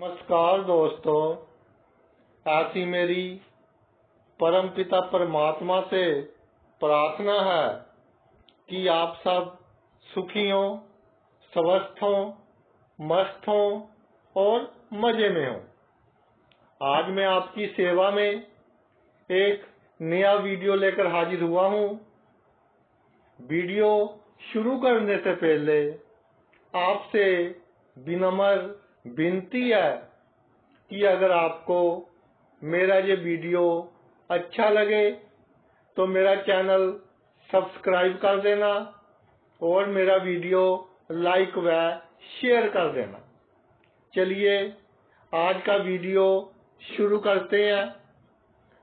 नमस्कार दोस्तों, ऐसी मेरी परम पिता परमात्मा से प्रार्थना है कि आप सब सुखी हो स्वस्थ हो मस्त हो और मज़े में हो। आज मैं आपकी सेवा में एक नया वीडियो लेकर हाजिर हुआ हूँ। वीडियो शुरू करने से पहले आपसे विनम्र विनती है कि अगर आपको मेरा ये वीडियो अच्छा लगे तो मेरा चैनल सब्सक्राइब कर देना और मेरा वीडियो लाइक व शेयर कर देना। चलिए, आज का वीडियो शुरू करते हैं।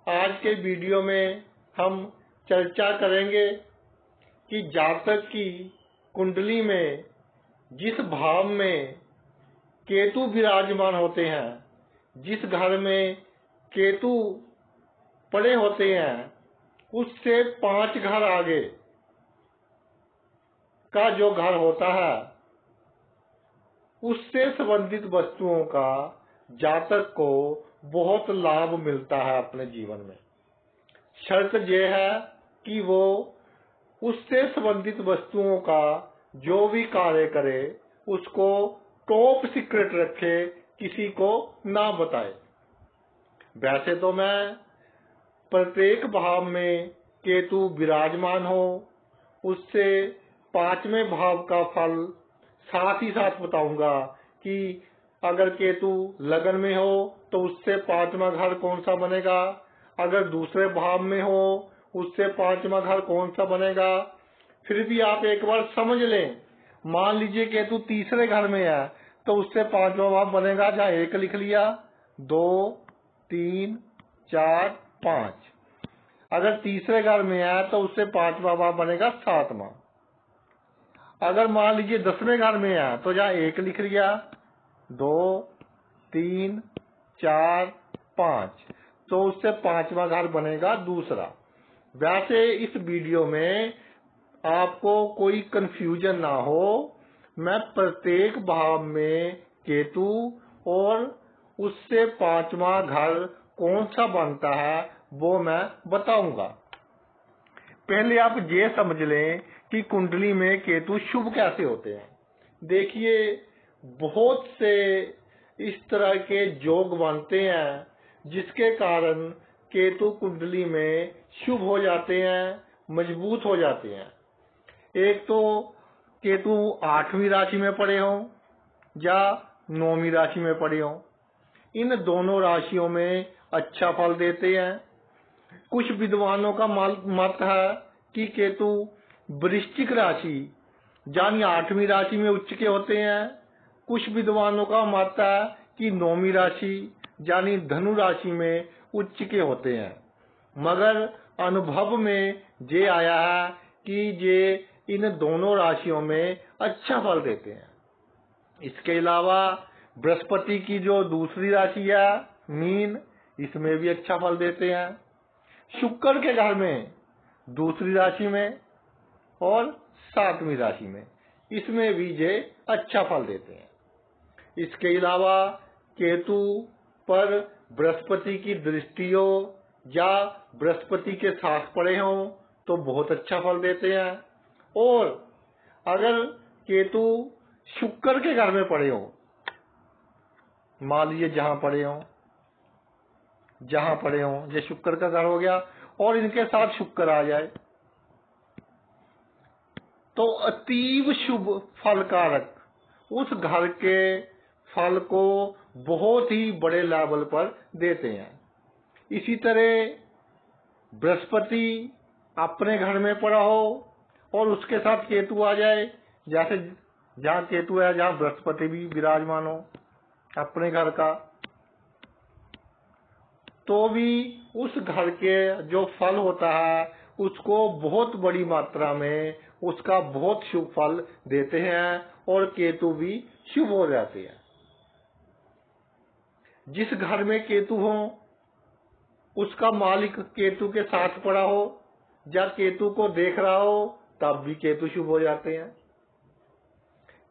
आज के वीडियो में हम चर्चा करेंगे कि जातक की कुंडली में, जिस भाव में केतु विराजमान होते हैं। जिस घर में केतु पड़े होते हैं, उससे पाँच घर आगे का जो घर होता है, उससे संबंधित वस्तुओं का जातक को बहुत लाभ मिलता है अपने जीवन में। शर्त यह है कि वो उससे संबंधित वस्तुओं का जो भी कार्य करे, उसको टॉप सीक्रेट रखे, किसी को ना बताए। वैसे तो मैं प्रत्येक भाव में केतु विराजमान हो, उससे पाँचवें भाव का फल साथ ही साथ बताऊँगा कि अगर केतु लगन में हो तो उससे पांचवा घर कौन सा बनेगा? अगर दूसरे भाव में हो, उससे पांचवा घर कौन सा बनेगा? फिर भी आप एक बार समझ लें। मान लीजिए केतु तीसरे घर में है तो उससे पांचवा भाव बनेगा, जहाँ एक लिख लिया, दो, तीन, चार, पाँच। अगर तीसरे घर में है तो उससे पांचवा भाव बनेगा सातवा। अगर मान लीजिए दसवें घर में है तो जहाँ एक लिख लिया, दो, तीन, चार, पाँच। तो उससे पांचवा घर बनेगा दूसरा। वैसे इस वीडियो में आपको कोई कंफ्यूजन ना हो। मैं प्रत्येक भाव में केतु और उससे पांचवा घर कौन सा बनता है, वो मैं बताऊँगा। पहले आप ये समझ लें कि कुंडली में केतु शुभ कैसे होते हैं। देखिए, बहुत से इस तरह के जोग बनते हैं, जिसके कारण केतु कुंडली में शुभ हो जाते हैं, मज़बूत हो जाते हैं। एक तो केतु आठवीं राशि में पड़े हों या नौवीं राशि में पड़े हों। इन दोनों राशियों में अच्छा फल देते हैं। कुछ विद्वानों का मत है कि केतु वृश्चिक राशि यानी आठवीं राशि में उच्च के होते हैं। कुछ विद्वानों का मत है कि नौवीं राशि यानी धनु राशि में उच्च के होते हैं। मगर अनुभव में ये आया है कि ये इन दोनों राशियों में अच्छा फल देते हैं। इसके अलावा बृहस्पति की जो दूसरी राशि है मीन, इसमें भी अच्छा फल देते हैं। शुक्र के घर में दूसरी राशि में और सातवीं राशि में, इसमें भी ये अच्छा फल देते हैं। इसके अलावा केतु पर बृहस्पति की दृष्टि हो या बृहस्पति के साथ पड़े हों तो बहुत अच्छा फल देते हैं। और अगर केतु शुक्र के घर में पड़े हो, मान लीजिए जहाँ पड़े हो, जहाँ पड़े हो, ये शुक्र का घर हो गया और इनके साथ शुक्र आ जाए तो अतीब शुभ फलकारक उस घर के फल को बहुत ही बड़े लेवल पर देते हैं। इसी तरह बृहस्पति अपने घर में पड़ा हो और उसके साथ केतु आ जाए। जैसे जहाँ केतु है, जहाँ बृहस्पति भी विराजमान हो, अपने घर का। तो भी उस घर के जो फल होता है, उसको बहुत बड़ी मात्रा में उसका बहुत शुभ फल देते हैं और केतु भी शुभ हो जाते हैं। जिस घर में केतु हो, उसका मालिक केतु के साथ पड़ा हो या केतु को देख रहा हो तब भी केतु शुभ हो जाते हैं।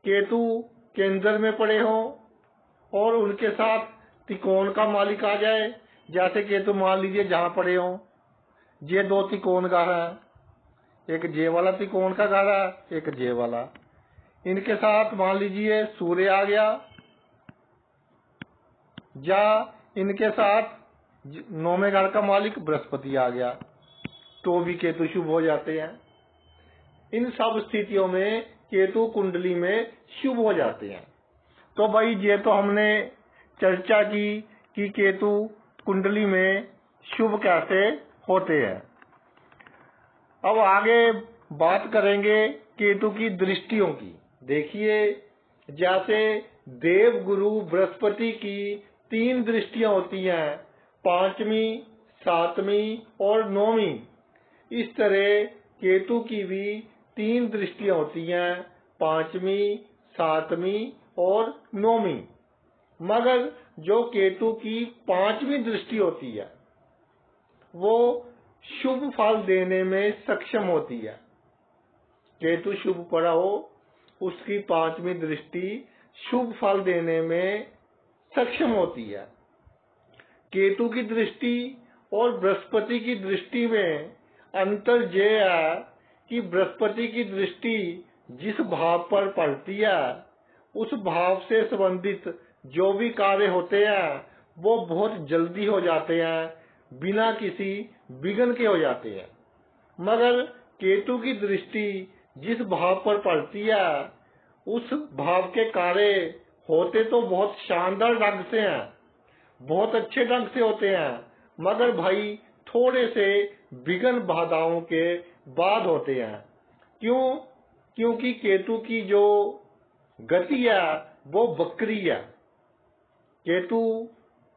केतु केंद्र में पड़े हो और उनके साथ त्रिकोण का मालिक आ जाए, जैसे केतु मान लीजिए जहाँ पड़े हो। ये दो त्रिकोण का है। एक जे वाला त्रिकोण का है, एक जे वाला। इनके साथ मान लीजिए सूर्य आ गया। या इनके साथ नौवे घर का मालिक बृहस्पति आ गया। तो भी केतु शुभ हो जाते हैं। इन सब स्थितियों में केतु कुंडली में शुभ हो जाते हैं। तो भाई, ये तो हमने चर्चा की कि केतु कुंडली में शुभ कैसे होते हैं। अब आगे बात करेंगे केतु की दृष्टियों की। देखिए, जैसे देव गुरु बृहस्पति की तीन दृष्टियाँ होती हैं, पांचवी, सातवीं और नौवीं। इस तरह केतु की भी तीन दृष्टियाँ होती हैं, पांचवी, सातवीं और नौवीं। मगर जो केतु की पांचवी दृष्टि होती है, वो शुभ फल देने में सक्षम होती है। केतु शुभ पड़ा हो, उसकी पांचवी दृष्टि शुभ फल देने में सक्षम होती है। केतु की दृष्टि और बृहस्पति की दृष्टि में अंतर यह है कि बृहस्पति की दृष्टि जिस भाव पर पड़ती है, उस भाव से संबंधित जो भी कार्य होते हैं, वो बहुत जल्दी हो जाते हैं, बिना किसी विघ्न के हो जाते हैं। मगर केतु की दृष्टि जिस भाव पर पड़ती है, उस भाव के कार्य होते तो बहुत शानदार ढंग से हैं, बहुत अच्छे ढंग से होते हैं, मगर भाई थोड़े से विघ्न बाधाओं के बाद होते हैं। क्यों? क्योंकि केतु की जो गति है, वो बकरी है। केतु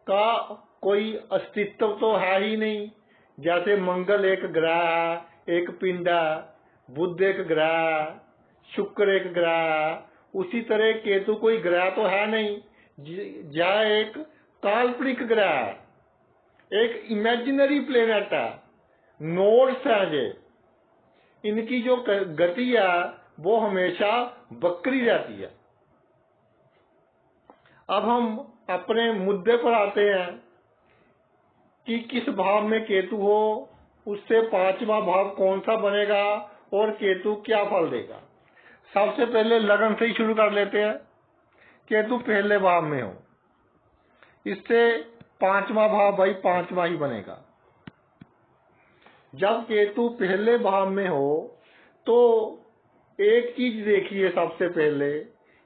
का कोई अस्तित्व तो है ही नहीं। जैसे मंगल एक ग्रह है, एक पिंड है बुद्ध एक ग्रह है, शुक्र एक ग्रह है, उसी तरह केतु कोई ग्रह तो है नहीं। यह एक काल्पनिक ग्रह है, एक इमेजिनरी प्लेनेट है नोड्स है इनकी जो गति है, वो हमेशा बकरी रहती है। अब हम अपने मुद्दे पर आते हैं कि किस भाव में केतु हो, उससे पांचवा भाव कौन सा बनेगा और केतु क्या फल देगा। सबसे पहले लगन से ही शुरू कर लेते हैं। केतु पहले भाव में हो। इससे पांचवा भाव भाई पांचवा ही बनेगा। जब केतु पहले भाव में हो तो एक चीज़ देखिए सबसे पहले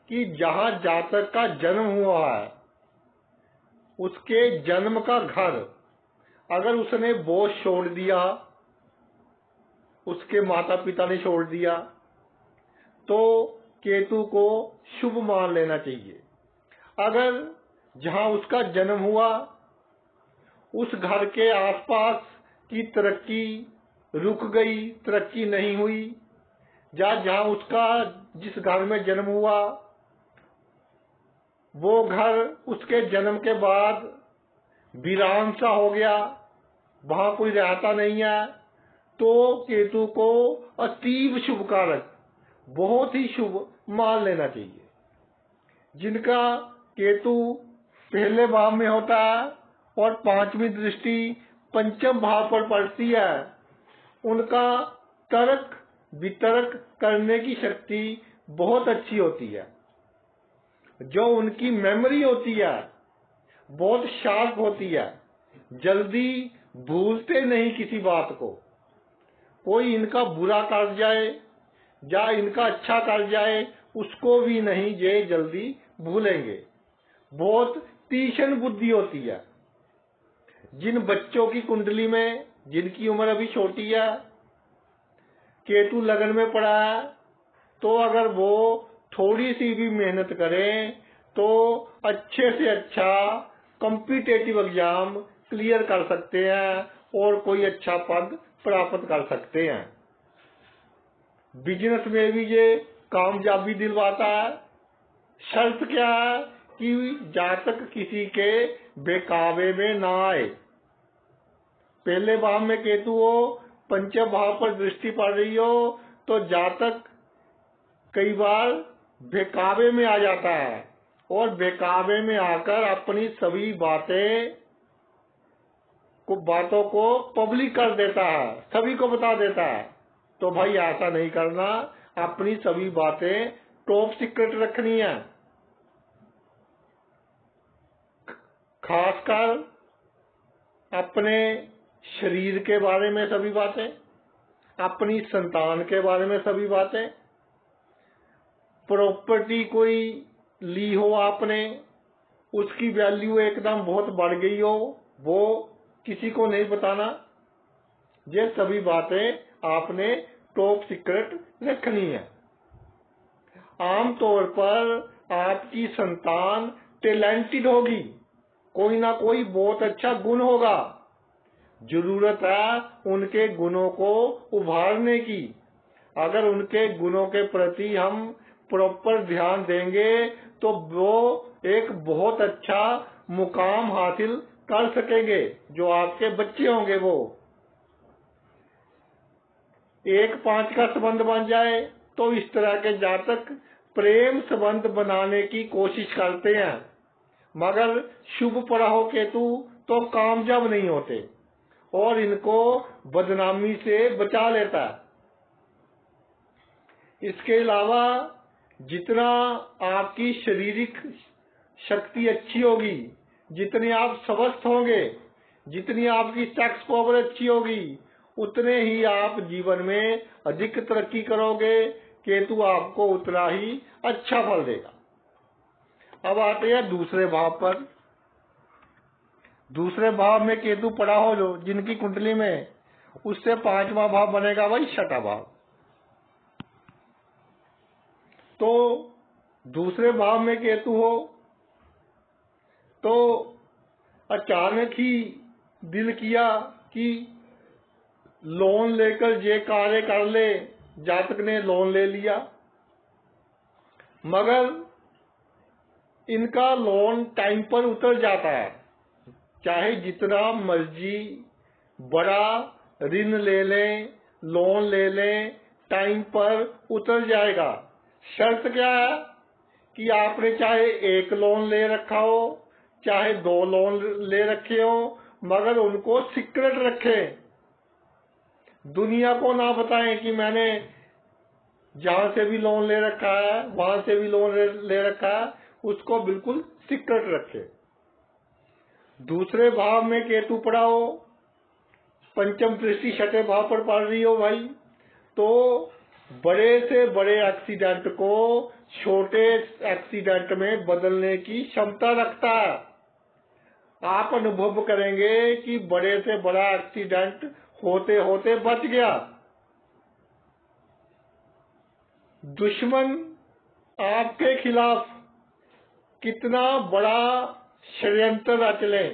कि जहाँ जातक का जन्म हुआ है, उसके जन्म का घर, अगर उसने बोझ छोड़ दिया, उसके माता पिता ने छोड़ दिया तो केतु को शुभ मान लेना चाहिए। अगर जहाँ उसका जन्म हुआ, उस घर के आसपास की तरक्की रुक गई, तरक्की नहीं हुई। या जहाँ उसका, जिस घर में जन्म हुआ, वो घर उसके जन्म के बाद वीरान सा हो गया। वहाँ कोई रहता नहीं है। तो केतु को अतीब शुभ कारक बहुत ही शुभ मान लेना चाहिए। जिनका केतु पहले भाव में होता है और पांचवी दृष्टि पंचम भाव पर पड़ती है। उनका तर्क, वितर्क करने की शक्ति बहुत अच्छी होती है। जो उनकी मेमोरी होती है, बहुत शार्प होती है, जल्दी भूलते नहीं किसी बात को। कोई इनका बुरा कर जाए या इनका अच्छा कर जाए, उसको भी नहीं, ये जल्दी भूलेंगे। बहुत तीक्ष्ण बुद्धि होती है। जिन बच्चों की कुंडली में, जिनकी उम्र अभी छोटी है, केतु लगन में पड़ा है तो अगर वो थोड़ी सी भी मेहनत करें तो अच्छे से अच्छा कॉम्पिटेटिव एग्ज़ाम क्लियर कर सकते हैं और कोई अच्छा पद प्राप्त कर सकते हैं। बिज़नेस में भी ये कामयाबी दिलवाता है। शर्त क्या है कि जातक किसी के बेकाबे में ना आए। पहले भाव में केतु हो, पंचम भाव पर दृष्टि पड़ रही हो तो जातक कई बार बेकाबे में आ जाता है। और बेकाबे में आकर अपनी सभी बातें को, बातों को पब्लिक कर देता है, सभी को बता देता है। तो भाई ऐसा नहीं करना, अपनी सभी बातें टॉप सीक्रेट रखनी है। खासकर अपने शरीर के बारे में सभी बातें, अपनी संतान के बारे में सभी बातें प्रॉपर्टी कोई ली हो आपने, उसकी वैल्यू एकदम बहुत बढ़ गई हो, वो किसी को नहीं बताना। ये सभी बातें आपने टॉप सीक्रेट रखनी है। आमतौर पर आपकी संतान टैलेंटेड होगी, कोई ना कोई बहुत अच्छा गुण होगा। ज़रूरत है उनके गुणों को उभारने की। अगर उनके गुणों के प्रति हम प्रॉपर ध्यान देंगे तो वो एक बहुत अच्छा मुकाम हासिल कर सकेंगे, जो आपके बच्चे होंगे वो। एक पाँच का संबंध बन जाए तो इस तरह के जातक प्रेम संबंध बनाने की कोशिश करते हैं। मगर शुभ पड़ा हो केतु तो कामयाब नहीं होते। और इनको बदनामी से बचा लेता है। इसके अलावा जितना आपकी शारीरिक शक्ति अच्छी होगी, जितने आप स्वस्थ होंगे, जितनी आपकी सेक्स पावर अच्छी होगी, उतने ही आप जीवन में अधिक तरक्की करोगे, केतु आपको उतना ही अच्छा फल देगा। अब आते हैं दूसरे भाव पर। दूसरे भाव में केतु पड़ा हो जो, जिनकी कुंडली में, उससे पांचवा भाव बनेगा वही छठा भाव। तो दूसरे भाव में केतु हो तो अचानक ही दिल किया कि लोन लेकर जे कार्य कर ले, जातक ने लोन ले लिया। मगर इनका लोन टाइम पर उतर जाता है। चाहे जितना मर्ज़ी बड़ा ऋण ले लें लोन ले लें टाइम पर उतर जाएगा। शर्त क्या है? कि आपने चाहे एक लोन ले रखा हो, चाहे दो लोन ले रखे हो, मगर उनको सीक्रेट रखें। दुनिया को ना बताएँ कि मैंने जहाँ से भी लोन ले रखा है, वहाँ से भी लोन ले रखा है, उसको बिल्कुल सीक्रेट रखे। दूसरे भाव में केतु पड़ा हो पंचम दृष्टि छठे भाव पर पड़ रही हो भाई तो बड़े से बड़े एक्सीडेंट को छोटे एक्सीडेंट में बदलने की क्षमता रखता है। आप अनुभव करेंगे कि बड़े से बड़ा एक्सीडेंट होते होते बच गया। दुश्मन आपके खिलाफ कितना बड़ा षड्यंत्र रच ले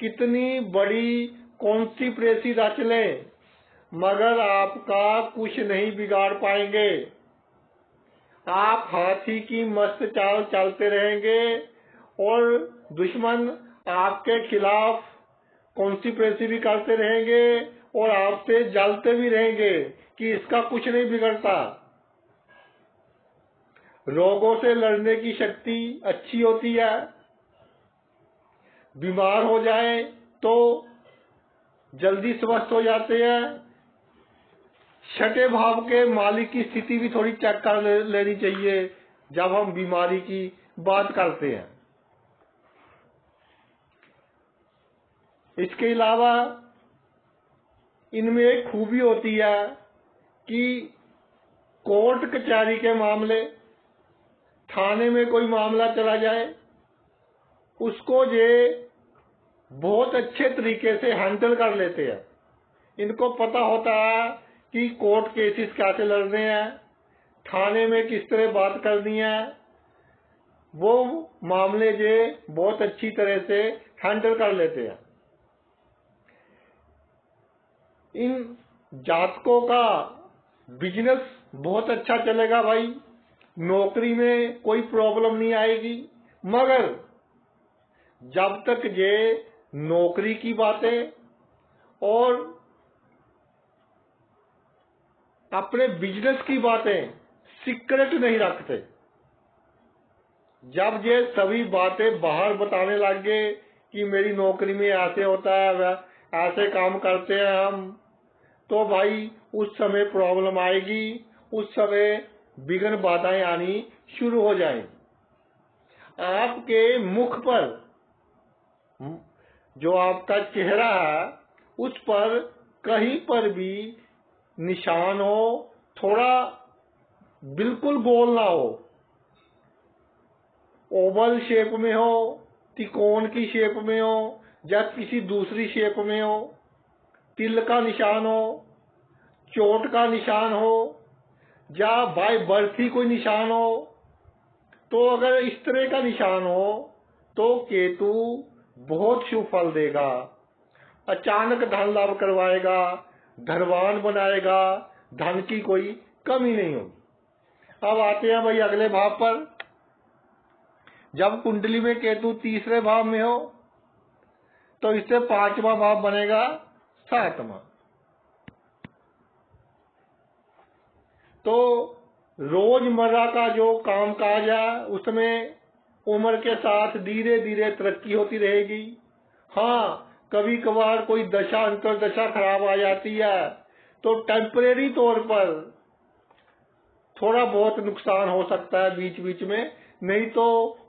कितनी बड़ी कौन सी प्रेसी रच ले मगर आपका कुछ नहीं बिगाड़ पाएँगे। आप हाथी की मस्त चाल चलते रहेंगे और दुश्मन आपके खिलाफ कॉन्सिप्रेसी भी करते रहेंगे और आपसे जलते भी रहेंगे कि इसका कुछ नहीं बिगड़ता। रोगों से लड़ने की शक्ति अच्छी होती है बीमार हो जाए तो जल्दी स्वस्थ हो जाते हैं। छठे भाव के मालिक की स्थिति भी थोड़ी चेक कर लेनी चाहिए जब हम बीमारी की बात करते हैं। इसके अलावा इनमें एक खूबी होती है कि कोर्ट कचहरी के मामले, थाने में कोई मामला चला जाए, उसको ये बहुत अच्छे तरीके से हैंडल कर लेते हैं। इनको पता होता है कि कोर्ट केसेस कैसे लड़ने हैं, थाने में किस तरह बात करनी है। वो मामले जे बहुत अच्छी तरह से हैंडल कर लेते हैं। इन जातकों का बिज़नेस बहुत अच्छा चलेगा भाई। नौकरी में कोई प्रॉब्लम नहीं आएगी। मगर जब तक ये नौकरी की बातें और अपने बिज़नेस की बातें सीक्रेट नहीं रखते। जब ये सभी बातें बाहर बताने लग गए कि मेरी नौकरी में ऐसे होता है ऐसे काम करते हैं हम तो भाई उस समय प्रॉब्लम आएगी, उस समय विघ्न बाधाएँ आनी शुरू हो जाएँगी आपके मुख पर जो आपका चेहरा है उस पर कहीं पर भी निशान हो, थोड़ा बिल्कुल गोल ना हो, ओवल शेप में हो, त्रिकोण की शेप में हो, या किसी दूसरी शेप में हो, तिल का निशान हो, चोट का निशान हो, या बाय बर्थ ही कोई निशान हो तो अगर इस तरह का निशान हो तो केतु बहुत शुभ फल देगा। अचानक धन लाभ करवाएगा, धनवान बनाएगा, धन की कोई कमी नहीं होगी। अब आते हैं भाई अगले भाव पर। जब कुंडली में केतु तीसरे भाव में हो तो इससे पांचवा भाव बनेगा सातवा। तो रोज़मर्रा का जो काम काज है, उसमें उम्र के साथ धीरे धीरे तरक्की होती रहेगी। हाँ कभी कभार कोई दशा अंतर दशा खराब आ जाती है तो टेम्परेरी तौर पर थोड़ा बहुत नुकसान हो सकता है बीच बीच में। नहीं तो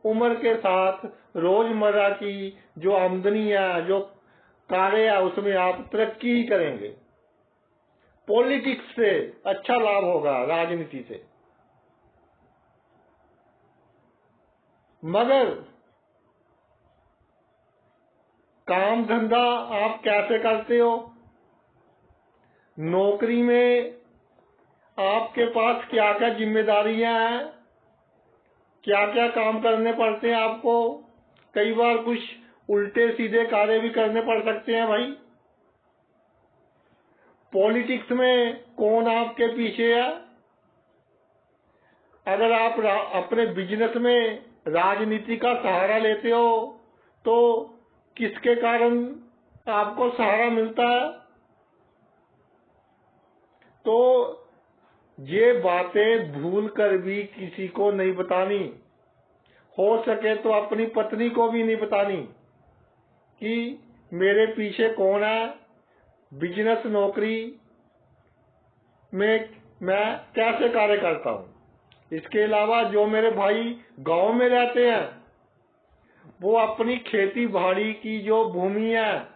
उम्र के साथ रोज़मर्रा की जो आमदनी है, जो कार्य है, उसमें आप तरक्की ही करेंगे। पॉलिटिक्स से अच्छा लाभ होगा, राजनीति से। मगर काम धंधा आप कैसे करते हो? नौकरी में आपके पास क्या क्या जिम्मेदारियाँ हैं? क्या क्या काम करने पड़ते हैं आपको? कई बार कुछ उल्टे सीधे कार्य भी करने पड़ सकते हैं भाई। पॉलिटिक्स में कौन आपके पीछे है? अगर आप अपने बिज़नेस में राजनीति का सहारा लेते हो तो किसके कारण आपको सहारा मिलता है? तो ये बातें भूल कर भी किसी को नहीं बतानी। हो सके तो अपनी पत्नी को भी नहीं बतानी कि मेरे पीछे कौन है, बिज़नेस नौकरी में मैं कैसे कार्य करता हूँ। इसके अलावा जो मेरे भाई गाँव में रहते हैं, वो अपनी खेती बाड़ी की जो भूमि है,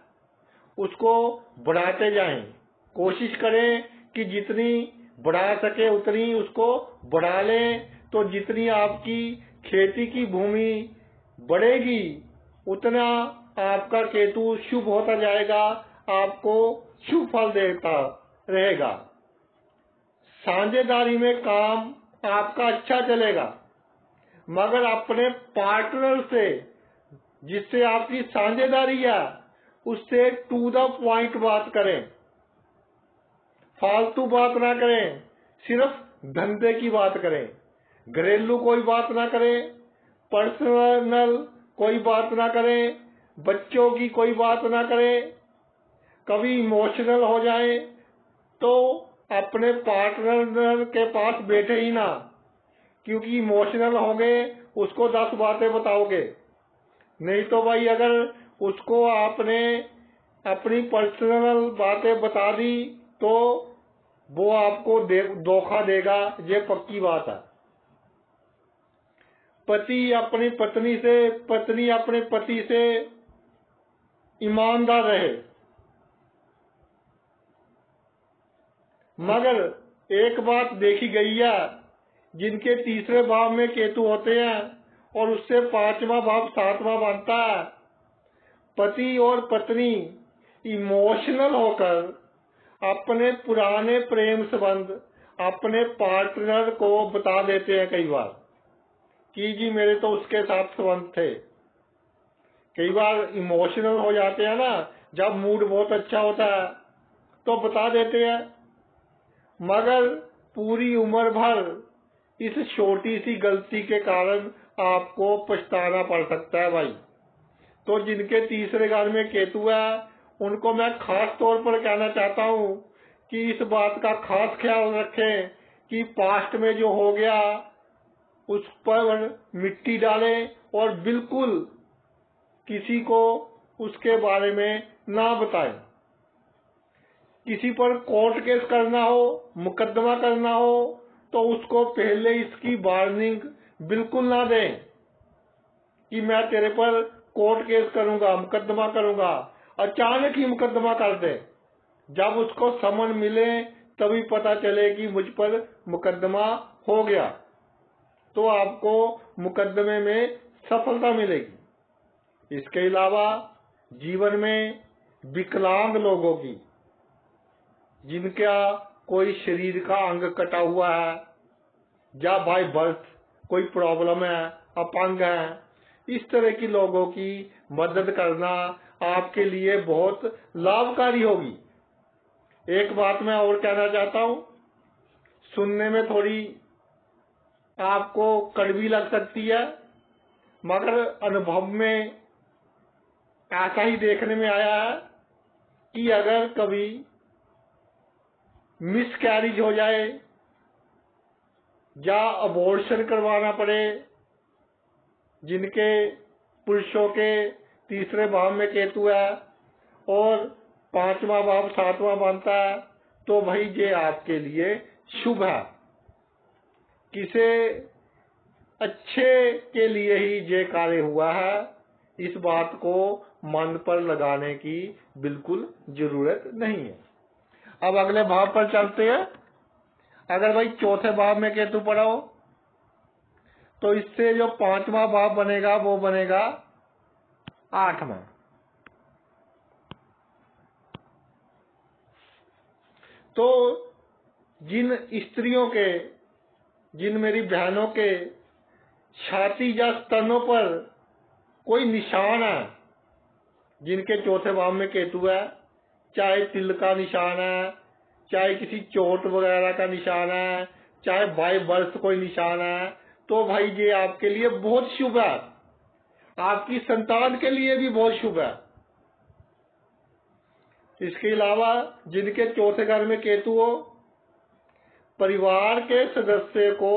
उसको बढ़ाते जाएँ। कोशिश करें कि जितनी बढ़ा सके उतनी उसको बढ़ा लें। तो जितनी आपकी खेती की भूमि बढ़ेगी, उतना आपका केतु शुभ होता जाएगा, आपको शुभ फल देता रहेगा। साझेदारी में काम आपका अच्छा चलेगा। मगर अपने पार्टनर से, जिससे आपकी साझेदारी है उससे टू द पॉइंट बात करें। फालतू बात ना करें, सिर्फ़ धंधे की बात करें। घरेलू कोई बात ना करें पर्सनल कोई बात ना करें, बच्चों की कोई बात ना करें। कभी इमोशनल हो जाए तो अपने पार्टनर के पास बैठे ही ना क्योंकि इमोशनल होंगे उसको दस बातें बताओगे। नहीं तो भाई अगर उसको आपने अपनी पर्सनल बातें बता दी तो वो आपको धोखा दे, देगा। ये पक्की बात है। पति अपनी पत्नी से पत्नी अपने पति से ईमानदार रहे। मगर एक बात देखी गई है, जिनके तीसरे भाव में केतु होते हैं और उससे पांचवा भाव सातवा बनता है। पति और पत्नी इमोशनल होकर अपने पुराने प्रेम संबंध, अपने पार्टनर को बता देते हैं कई बार कि जी मेरे तो उसके साथ संबंध थे। कई बार इमोशनल हो जाते हैं ना, जब मूड बहुत अच्छा होता है तो बता देते हैं मगर पूरी उम्र भर इस छोटी सी गलती के कारण आपको पछताना पड़ सकता है भाई। तो जिनके तीसरे घर में केतु है, उनको मैं खास तौर पर कहना चाहता हूँ कि इस बात का खास ख्याल रखें कि पास्ट में जो हो गया, उस पर मिट्टी डालें और बिल्कुल किसी को उसके बारे में ना बताएँ। किसी पर कोर्ट केस करना हो, मुकदमा करना हो तो उसको पहले इसकी वार्निंग बिल्कुल ना दें कि मैं तेरे पर कोर्ट केस करूँगा, मुकदमा करूँगा। अचानक ही मुकदमा कर दे। जब उसको समन मिले, तभी पता चले कि मुझ पर मुकदमा हो गया। तो आपको मुकदमे में सफलता मिलेगी। इसके अलावा जीवन में विकलांग लोगों की जिनका कोई शरीर का अंग कटा हुआ है, या बाय बर्थ कोई प्रॉब्लम है, अपंग है, इस तरह की लोगों की मदद करना आपके लिए बहुत लाभकारी होगी। एक बात मैं और कहना चाहता हूँ, सुनने में थोड़ी आपको कड़वी लग सकती है, मगर अनुभव में ऐसा ही देखने में आया है कि अगर कभी मिस कैरिज हो जाए, या अबॉर्शन करवाना पड़े, जिनके पुरुषों के तीसरे भाव में केतु है और पांचवा भाव, सातवां बनता है तो भाई ये आपके लिए शुभ है। किसे अच्छे के लिए ही ये कार्य हुआ है, इस बात को मन पर लगाने की बिल्कुल ज़रूरत नहीं है। अब अगले भाव पर चलते हैं। अगर भाई चौथे भाव में केतु पड़ा हो तो इससे जो पांचवा भाव बनेगा, वो बनेगा आठवां। तो जिन स्त्रियों के, जिन मेरी बहनों के छाती या स्तनों पर कोई निशान है, जिनके चौथे भाव में केतु है चाहे तिल का निशान है, चाहे किसी चोट वगैरह का निशान है, चाहे बाई बर्थ कोई निशान है तो भाई ये आपके लिए बहुत शुभ है। आपकी संतान के लिए भी बहुत शुभ है। इसके अलावा जिनके चौथे घर में केतु हो, परिवार के सदस्य को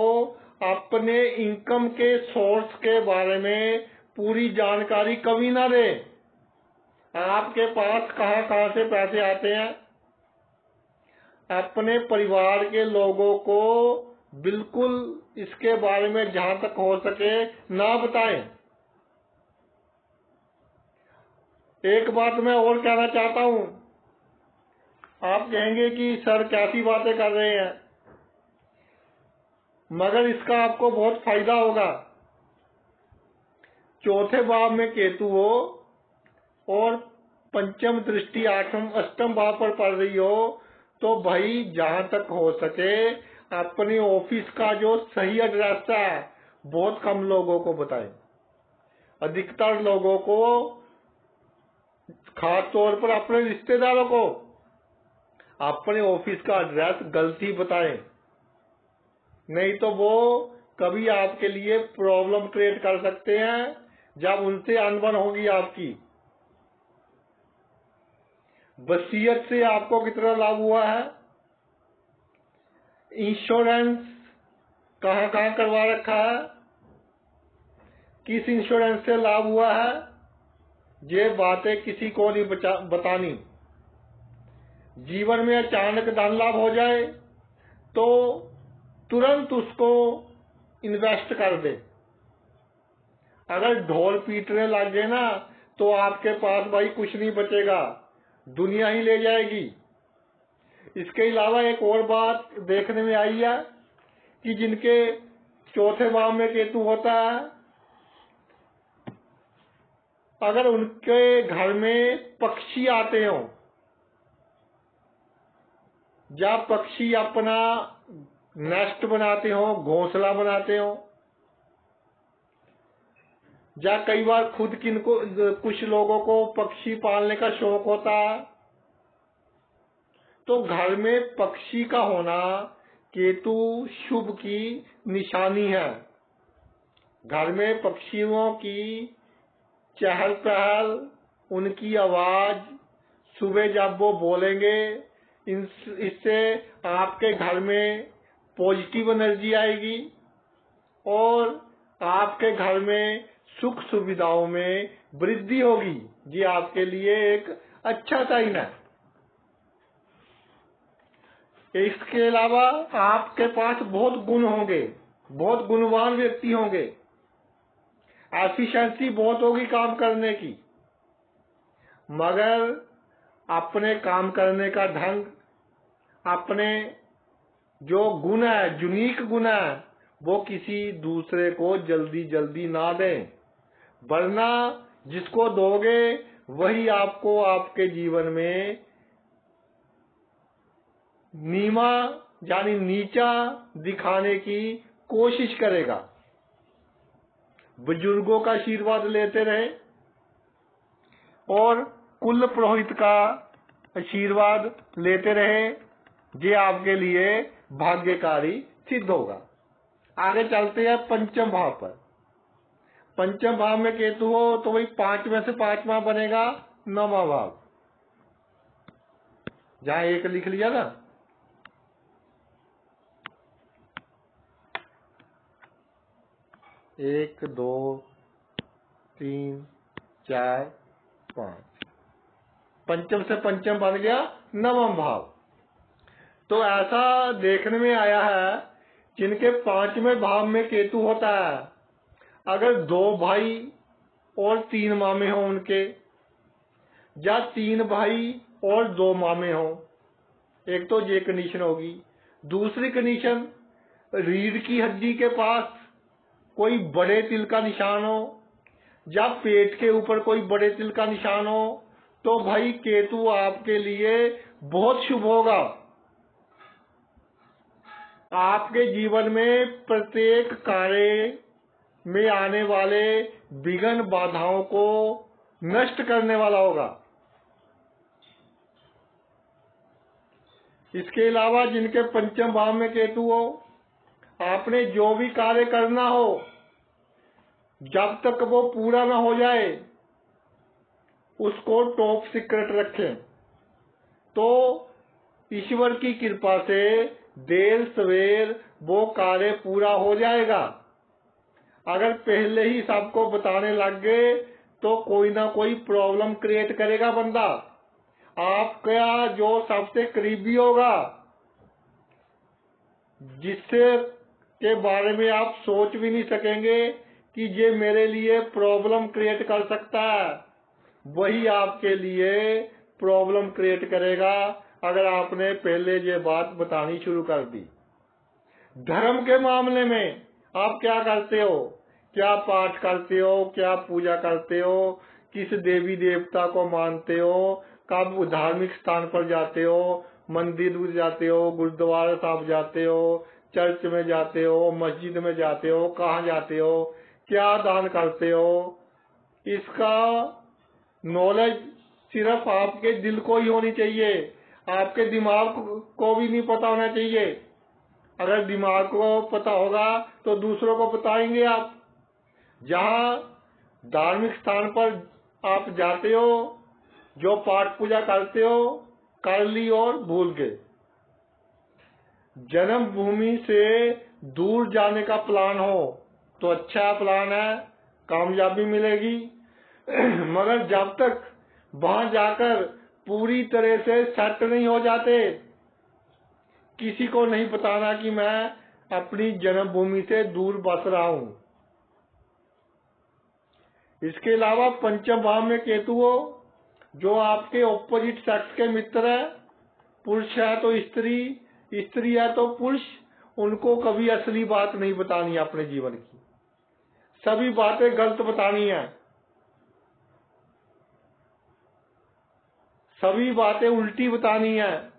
अपने इनकम के सोर्स के बारे में पूरी जानकारी कभी ना दे। आपके पास कहाँ कहाँ से पैसे आते हैं? अपने परिवार के लोगों को बिल्कुल इसके बारे में जहाँ तक हो सके ना बताएँ। एक बात मैं और कहना चाहता हूँ। आप कहेंगे कि सर, कैसी बातें कर रहे हैं? मगर इसका आपको बहुत फ़ायदा होगा। चौथे भाव में केतु हो और पंचम दृष्टि आठम अष्टम भाव पर पड़ रही हो तो भाई जहाँ तक हो सके, अपने ऑफ़िस का जो सही एड्रेस है, बहुत कम लोगों को बताएँ। अधिकतर लोगों को खास तौर पर अपने रिश्तेदारों को, अपने ऑफ़िस का एड्रेस गलती बताएँ। नहीं तो वो कभी आपके लिए प्रॉब्लम क्रिएट कर सकते हैं, जब उनसे अनबन होगी आपकी। वसीयत से आपको कितना लाभ हुआ है? इंश्योरेंस कहाँ कहाँ करवा रखा है? किस इंश्योरेंस से लाभ हुआ है? ये बातें किसी को नहीं बतानी। जीवन में अचानक धन लाभ हो जाए तो तुरंत उसको इन्वेस्ट कर दे। अगर ढोल पीटने लग गए ना तो आपके पास भाई कुछ नहीं बचेगा। दुनिया ही ले जाएगी। इसके अलावा एक और बात देखने में आई है कि जिनके चौथे भाव में केतु होता है, अगर उनके घर में पक्षी आते हो, या पक्षी अपना नेस्ट बनाते हो, घोंसला बनाते हो या कई बार खुद किन को, कुछ लोगों को पक्षी पालने का शौक होता है। तो घर में पक्षी का होना केतु शुभ की निशानी है। घर में पक्षियों की चहल पहल उनकी आवाज़, सुबह जब वो बोलेंगे इससे आपके घर में पॉजिटिव एनर्जी आएगी और आपके घर में सुख सुविधाओं में वृद्धि होगी। ये आपके लिए एक अच्छा साइन है। इसके अलावा आपके पास बहुत गुण होंगे, बहुत गुणवान व्यक्ति होंगे। एफिशिएंसी बहुत होगी काम करने की। मगर अपने काम करने का ढंग, अपने जो गुण है यूनिक गुण है, वो किसी दूसरे को जल्दी जल्दी ना दें। वरना जिसको दोगे, वही आपको आपके जीवन में नीमा यानी नीचा दिखाने की कोशिश करेगा। बुज़ुर्गों का आशीर्वाद लेते रहे और कुल पुरोहित का आशीर्वाद लेते रहे, ये आपके लिए भाग्यकारी सिद्ध होगा। आगे चलते हैं पंचम भाव पर। पंचम भाव में केतु हो तो वही पाँच में से पांचवा बनेगा नवा भाव। जहाँ एक लिख लिया ना। एक, दो, तीन, चार, पाँच। पंचम से पंचम बन गया नवम भाव। तो ऐसा देखने में आया है, जिनके पाँचवें भाव में केतु होता है अगर दो भाई और तीन मामे हों उनके, या तीन भाई और दो मामे हों, एक तो ये कंडीशन होगी। दूसरी कंडीशन रीढ़ की हड्डी के पास कोई बड़े तिल का निशान हो, या पेट के ऊपर कोई बड़े तिल का निशान हो तो भाई केतु आपके लिए बहुत शुभ होगा। आपके जीवन में प्रत्येक कार्य में आने वाले विघ्न बाधाओं को नष्ट करने वाला होगा। इसके अलावा जिनके पंचम भाव में केतु हो, आपने जो भी कार्य करना हो, जब तक वो पूरा ना हो जाए, उसको टॉप सीक्रेट रखें। तो ईश्वर की कृपा से देर सवेर वो कार्य पूरा हो जाएगा। अगर पहले ही सबको बताने लग गए तो कोई ना कोई प्रॉब्लम क्रिएट करेगा बंदा। आपका जो सबसे करीबी होगा, जिससे के बारे में आप सोच भी नहीं सकेंगे कि ये मेरे लिए प्रॉब्लम क्रिएट कर सकता है। वही आपके लिए प्रॉब्लम क्रिएट करेगा, अगर आपने पहले ये बात बतानी शुरू कर दी। धर्म के मामले में आप क्या करते हो? क्या पाठ करते हो? क्या पूजा करते हो? किस देवी देवता को मानते हो? कब धार्मिक स्थान पर जाते हो? मंदिर जाते हो? गुरुद्वारा साहब जाते हो? चर्च में जाते हो? मस्जिद में जाते हो? कहाँ जाते हो? क्या दान करते हो? इसका नॉलेज सिर्फ़ आपके दिल को ही होनी चाहिए। आपके दिमाग को भी नहीं पता होना चाहिए। अगर दिमाग को पता होगा तो दूसरों को बताएँगे आप। जहाँ धार्मिक स्थान पर आप जाते हो, जो पाठ पूजा करते हो, कर ली और भूल गए। जन्म भूमि से दूर जाने का प्लान हो तो अच्छा प्लान है, कामयाबी मिलेगी। मगर जब तक वहाँ जाकर पूरी तरह से सेट नहीं हो जाते किसी को नहीं बताना कि मैं अपनी जन्मभूमि से दूर बस रहा हूँ। इसके अलावा पंचम भाव में केतु हो जो आपके ऑपोजिट सेक्स के मित्र है, पुरुष है तो स्त्री स्त्री है तो पुरुष, उनको कभी असली बात नहीं बतानी अपने जीवन की। सभी बातें गलत बतानी है। सभी बातें उल्टी बतानी है।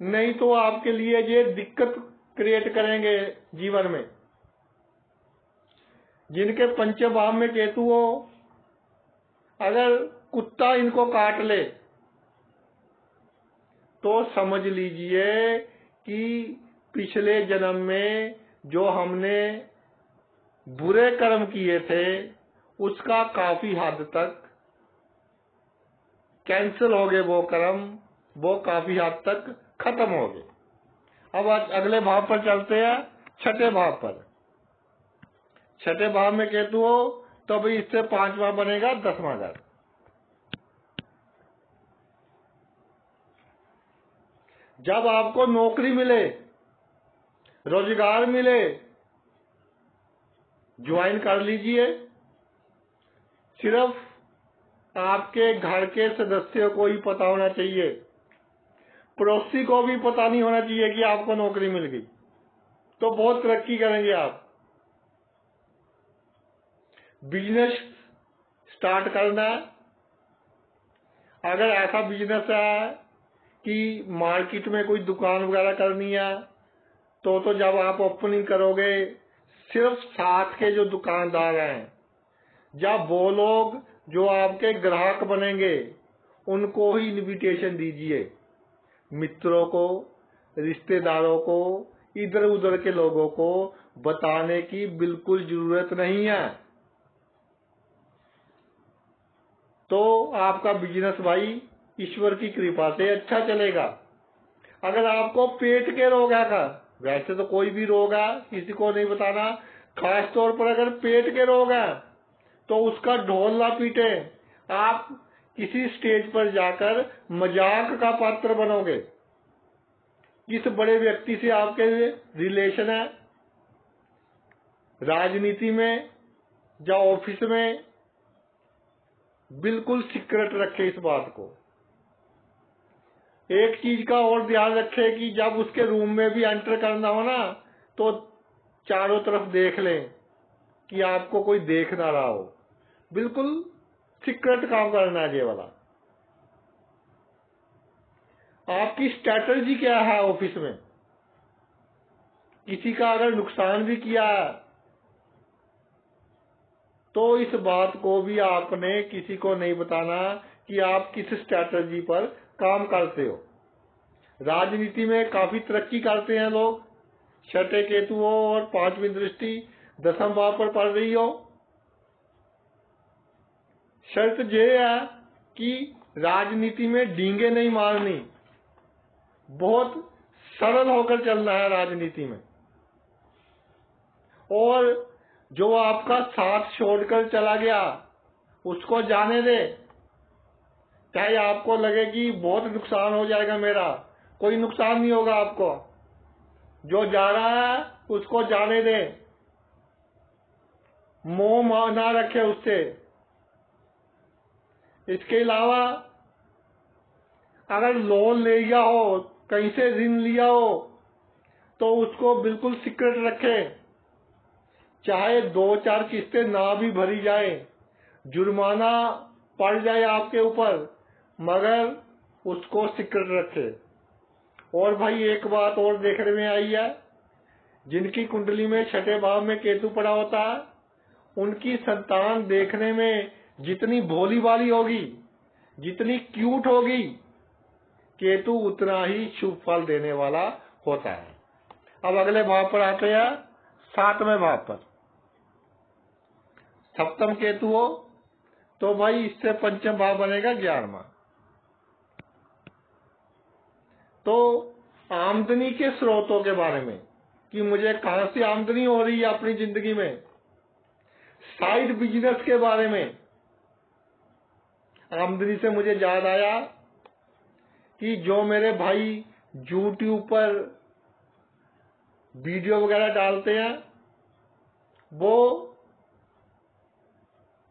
नहीं तो आपके लिए ये दिक्कत क्रिएट करेंगे जीवन में। जिनके पंचभाव में केतु हो, अगर कुत्ता इनको काट ले तो समझ लीजिए कि पिछले जन्म में जो हमने बुरे कर्म किए थे, उसका काफ़ी हद तक कैंसिल हो गए वो कर्म, वो काफ़ी हद तक खत्म हो गए। अब आज अगले भाव पर चलते हैं, छठे भाव पर। छठे भाव में केतु हो तो भाई इससे पांचवा बनेगा दसवां घर। जब आपको नौकरी मिले, रोज़गार मिले, ज्वाइन कर लीजिए, सिर्फ़ आपके घर के सदस्यों को ही पता होना चाहिए। पड़ोसी को भी पता नहीं होना चाहिए कि आपको नौकरी मिल गई। तो बहुत तरक्की करेंगे आप। बिज़नेस स्टार्ट करना अगर ऐसा बिज़नेस है कि मार्केट में कोई दुकान वगैरह करनी है तो तो जब आप ओपनिंग करोगे, सिर्फ़ साथ के जो दुकानदार हैं, जब वो लोग जो आपके ग्राहक बनेंगे, उनको ही इनविटेशन दीजिए। मित्रों को, रिश्तेदारों को इधर उधर के लोगों को बताने की बिल्कुल ज़रूरत नहीं है। तो आपका बिज़नेस भाई ईश्वर की कृपा से अच्छा चलेगा। अगर आपको पेट के रोग है का वैसे तो कोई भी रोग है, किसी को नहीं बताना। खास तौर पर अगर पेट के रोग है तो उसका ढोल ना पीटे। आप किसी स्टेज पर जाकर मज़ाक का पात्र बनोगे। किस बड़े व्यक्ति से आपके रिलेशन है। राजनीति में या ऑफ़िस में बिल्कुल सीक्रेट रखे इस बात को। एक चीज़ का और ध्यान रखे कि जब उसके रूम में भी एंटर करना हो ना तो चारों तरफ़ देख लें कि आपको कोई देख ना रहा हो। बिल्कुल सीक्रेट काम करना है ये वाला। आपकी स्ट्रेटजी क्या है ऑफ़िस में? किसी का अगर नुकसान भी किया है तो इस बात को भी आपने किसी को नहीं बताना कि आप किस स्ट्रेटजी पर काम करते हो। राजनीति में काफ़ी तरक्की करते हैं लोग। छठे केतु हो और पांचवी दृष्टि दसम भाव पर पड़ रही हो। शर्त ये है कि राजनीति में डींगे नहीं मारनी। बहुत सरल होकर चलना है राजनीति में। और जो आपका साथ छोड़कर चला गया, उसको जाने दे। चाहे आपको लगे कि बहुत नुकसान हो जाएगा मेरा, कोई नुकसान नहीं होगा आपको। जो जा रहा है, उसको जाने दे। मोह ना रखे उससे। इसके अलावा, अगर लोन ले लिया हो, कहीं से ऋण लिया हो तो उसको बिल्कुल सीक्रेट रखे। चाहे दो चार किस्तें ना भी भरी जाए। जुर्माना पड़ जाए आपके ऊपर, मगर उसको सीक्रेट रखे। और भाई, एक बात और देखने में आई है, जिनकी कुंडली में छठे भाव में केतु पड़ा होता है, उनकी संतान देखने में जितनी भोली वाली होगी, जितनी क्यूट होगी, केतु उतना ही शुभ फल देने वाला होता है। अब अगले भाव पर आते हैं, सातवें भाव पर। सप्तम केतु हो तो भाई इससे पंचम भाव बनेगा ग्यारहवा। तो आमदनी के स्रोतों के बारे में, कि मुझे कहाँ से आमदनी हो रही है अपनी ज़िंदगी में, साइड बिज़नेस के बारे में आमदनी से मुझे याद आया कि जो मेरे भाई यूट्यूब पर वीडियो वगैरह डालते हैं, वो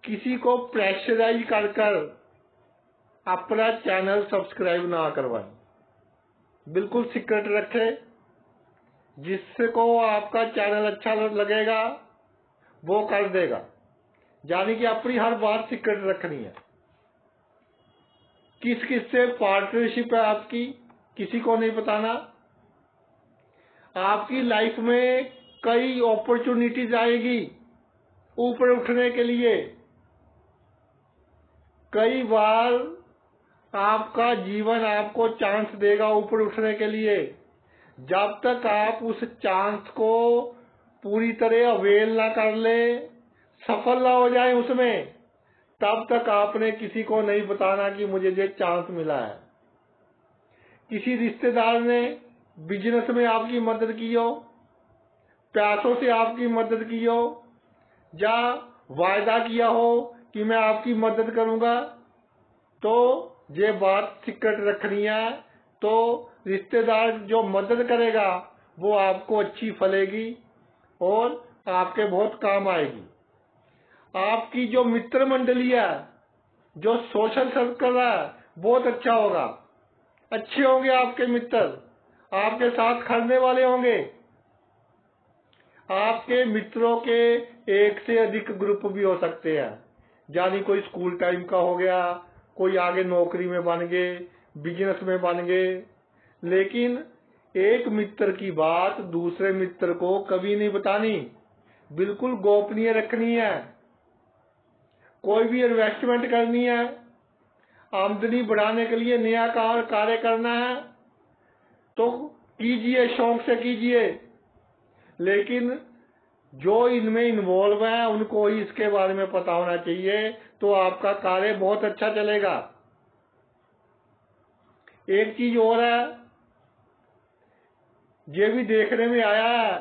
किसी को प्रेशराइज कर कर अपना चैनल सब्सक्राइब ना करवाएँ। बिल्कुल सीक्रेट रखे, जिससे को आपका चैनल अच्छा लगेगा, वो कर देगा। यानी कि अपनी हर बात सीक्रेट रखनी है। किस किस से पार्टनरशिप है आपकी? किसी को नहीं बताना। आपकी लाइफ में कई अपॉर्चुनिटीज़ आएगी ऊपर उठने के लिए। कई बार आपका जीवन आपको चांस देगा ऊपर उठने के लिए। जब तक आप उस चांस को पूरी तरह अवेल ना कर ले, सफल ना हो जाए उसमें। तब तक आपने किसी को नहीं बताना कि मुझे ये चांस मिला है। किसी रिश्तेदार ने बिज़नेस में आपकी मदद की हो, पैसों से आपकी मदद की हो, या वायदा किया हो कि मैं आपकी मदद करूँगा तो ये बात सिक्रेट रखनी है। तो रिश्तेदार जो मदद करेगा, वो आपको अच्छी फलेगी और आपके बहुत काम आएगी। आपकी जो मित्र मंडली है जो सोशल सर्कल है, बहुत अच्छा होगा। अच्छे होंगे आपके मित्र। आपके साथ खड़ने वाले होंगे। आपके मित्रों के एक से अधिक ग्रुप भी हो सकते हैं। यानी कोई स्कूल टाइम का हो गया, कोई आगे नौकरी में बन गए बिज़नेस में बन गए। लेकिन एक मित्र की बात दूसरे मित्र को कभी नहीं बतानी। बिल्कुल गोपनीय रखनी है। कोई भी इन्वेस्टमेंट करनी है, आमदनी बढ़ाने के लिए नया कार्य करना है तो कीजिए, शौक से कीजिए। लेकिन जो इनमें इन्वॉल्व है, उनको ही इसके बारे में पता होना चाहिए तो आपका कार्य बहुत अच्छा चलेगा। एक चीज़ और है, ये भी देखने में आया है